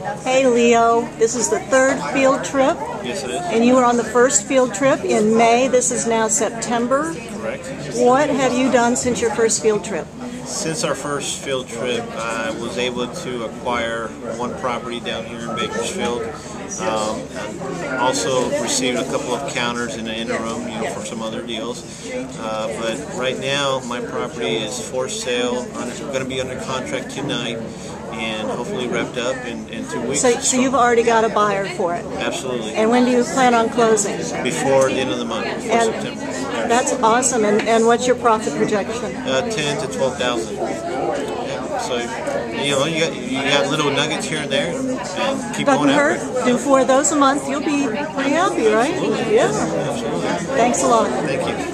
Hey Leo, this is the third field trip, Yes, it is. and you were on the first field trip in May. This is now September. Correct. What have you done since your first field trip? Since our first field trip, I was able to acquire one property down here in Bakersfield. Um, and also received a couple of counters in the interim, you know, for some other deals. Uh, but right now, my property is for sale. I'm going to be under contract tonight, and hopefully wrapped up in, in two weeks. So, so you've already got a buyer for it. absolutely And when do you plan on closing? before the end of the month, before And September. that's awesome. And, and what's your profit projection? Uh, ten to twelve thousand. Yeah, so you know you got you got little nuggets here and there, and keep going hurt. after it. Do four of those a month, you'll be pretty happy, right? Yeah. Absolutely. Thanks a lot. Thank you.